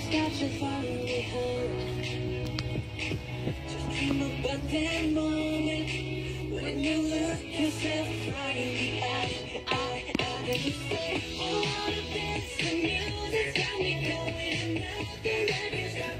She's got so far behind Just dream about that moment When you look yourself right in the eye I, I, and you say All of this, the music's got me going Nothing that can stop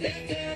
Let